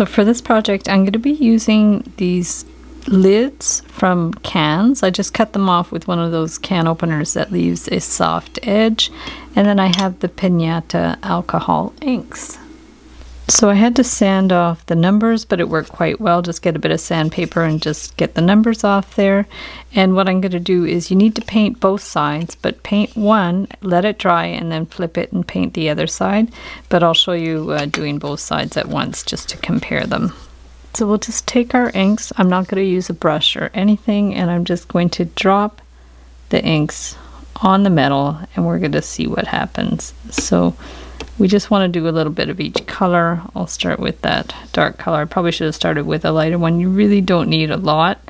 So for this project, I'm going to be using these lids from cans. I just cut them off with one of those can openers that leaves a soft edge. And then I have the Pinata alcohol inks. So I had to sand off the numbers, but it worked quite well. Just get a bit of sandpaper and just get the numbers off there. And what I'm going to do is you need to paint both sides, but paint one, let it dry, and then flip it and paint the other side. But I'll show you uh, doing both sides at once just to compare them. So we'll just take our inks. I'm not going to use a brush or anything, and I'm just going to drop the inks on the metal, and we're going to see what happens. So we just want to do a little bit of each color. I'll start with that dark color. I probably should have started with a lighter one. You really don't need a lot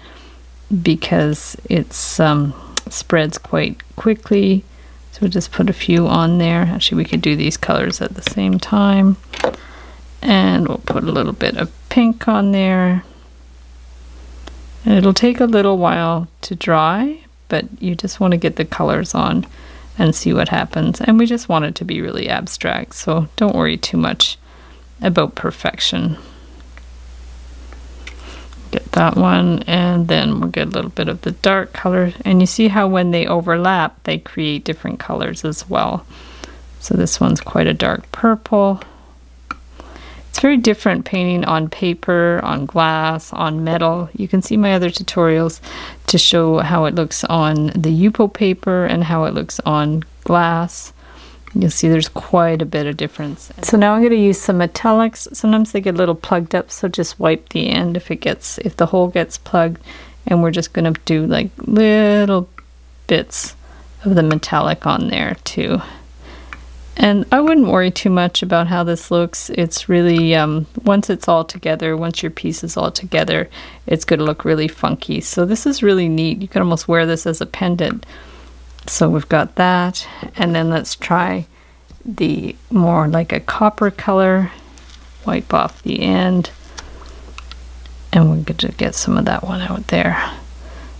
because it um, spreads quite quickly. So we'll just put a few on there. Actually, we could do these colors at the same time. And we'll put a little bit of pink on there. And it'll take a little while to dry, but you just want to get the colors on and see what happens. And we just want it to be really abstract, so don't worry too much about perfection. Get that one, and then we'll get a little bit of the dark color. And you see how when they overlap, they create different colors as well. So this one's quite a dark purple. It's very different painting on paper, on glass, on metal. You can see my other tutorials to show how it looks on the Yupo paper and how it looks on glass. You'll see there's quite a bit of difference. So now I'm going to use some metallics. Sometimes they get a little plugged up, so just wipe the end if it gets, if the hole gets plugged. And we're just going to do like little bits of the metallic on there too. And I wouldn't worry too much about how this looks. It's really, um, once it's all together, once your piece is all together, it's going to look really funky. So this is really neat. You could almost wear this as a pendant. So we've got that. And then let's try the more like a copper color. Wipe off the end. And we're going to get some of that one out there.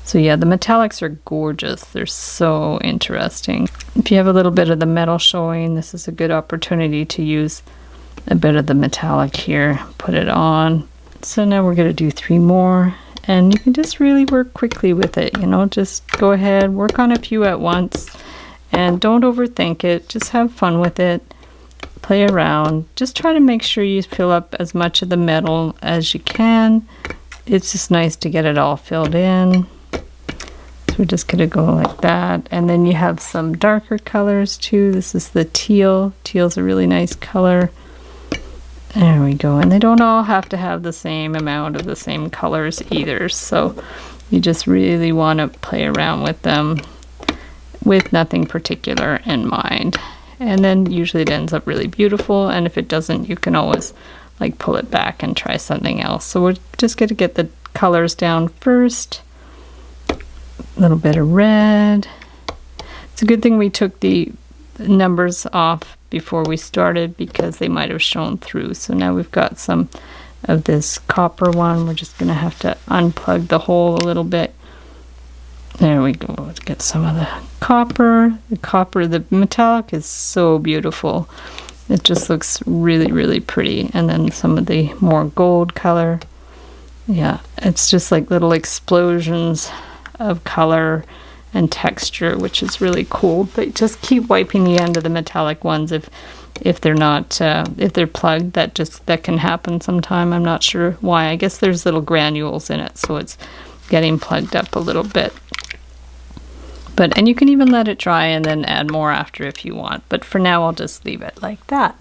So yeah, the metallics are gorgeous. They're so interesting. If you have a little bit of the metal showing, this is a good opportunity to use a bit of the metallic here. Put it on. So now we're going to do three more. And you can just really work quickly with it. You know, just go ahead, work on a few at once. And don't overthink it. Just have fun with it. Play around. Just try to make sure you fill up as much of the metal as you can. It's just nice to get it all filled in we're just going to go like that. And then you have some darker colors too. This is the teal. Teal's a really nice color. There we go. And they don't all have to have the same amount of the same colors either. So you just really want to play around with them with nothing particular in mind. And then usually it ends up really beautiful. And if it doesn't, you can always like pull it back and try something else. So we're just going to get the colors down first a little bit of red. It's a good thing we took the numbers off before we started because they might have shown through. So now we've got some of this copper one. We're just going to have to unplug the hole a little bit. There we go. Let's get some of the copper. The copper, the metallic is so beautiful. It just looks really, really pretty. And then some of the more gold color. Yeah, it's just like little explosions of color and texture, which is really cool. But just keep wiping the end of the metallic ones if if they're not uh, if they're plugged. That just that can happen sometime. I'm not sure why. I guess there's little granules in it, so it's getting plugged up a little bit. But and you can even let it dry and then add more after if you want. But for now, I'll just leave it like that.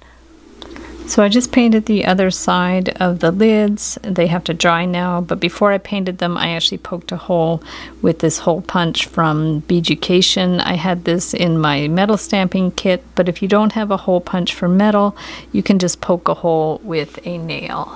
So I just painted the other side of the lids. They have to dry now, but before I painted them, I actually poked a hole with this hole punch from Beaducation. I had this in my metal stamping kit, but if you don't have a hole punch for metal, you can just poke a hole with a nail.